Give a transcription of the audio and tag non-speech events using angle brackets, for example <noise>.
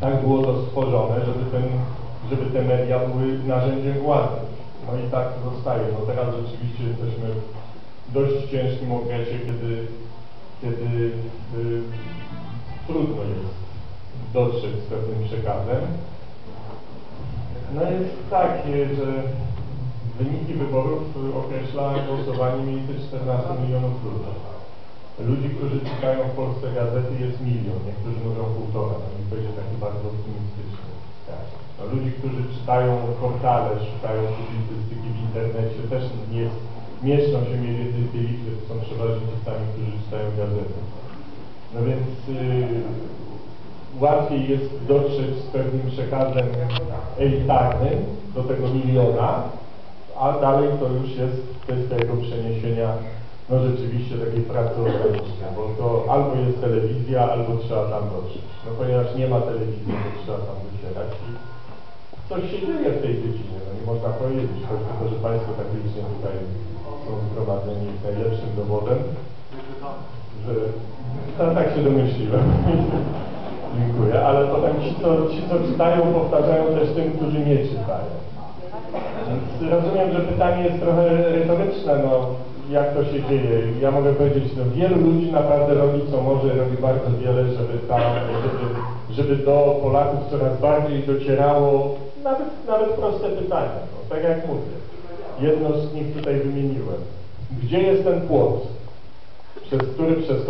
tak było to stworzone, żeby, ten, żeby te media były narzędziem władzy. No i tak to zostaje. No teraz rzeczywiście jesteśmy w dość ciężkim okresie, kiedy, kiedy y, trudno jest dotrzeć z pewnym przekazem. No jest takie, że wyniki wyborów określa głosowanie więcej 14 milionów ludzi. Ludzi, którzy czytają w Polsce gazety jest milion, bardzo optymistyczny. No, ludzi, którzy czytają portale, szukają publicystyki w internecie, też nie mieszczą się mniej więcej w tej to są przeważnie ci sami, którzy czytają gazety. No więc yy, łatwiej jest dotrzeć z pewnym przekazem elitarnym do tego miliona, a dalej to już jest kwestia jego przeniesienia no rzeczywiście takiej pracy organicznej, bo to albo jest telewizja, albo trzeba tam dotrzeć. No ponieważ nie ma telewizji, to trzeba tam docierać i coś się dzieje w tej dziedzinie, no nie można powiedzieć, choć tylko, że Państwo tak licznie tutaj są zgromadzeni jest najlepszym dowodem, że no, tak się domyśliłem. <laughs> Dziękuję, ale potem ci co, ci, co czytają, powtarzają też tym, którzy nie czytają. Rozumiem, że pytanie jest trochę retoryczne, no jak to się dzieje. Ja mogę powiedzieć, no wielu ludzi naprawdę robi co może, robi bardzo wiele, żeby tam, żeby, żeby do Polaków coraz bardziej docierało nawet, nawet proste pytania, no, tak jak mówię. Jedno z nich tutaj wymieniłem. Gdzie jest ten płot, przez który przez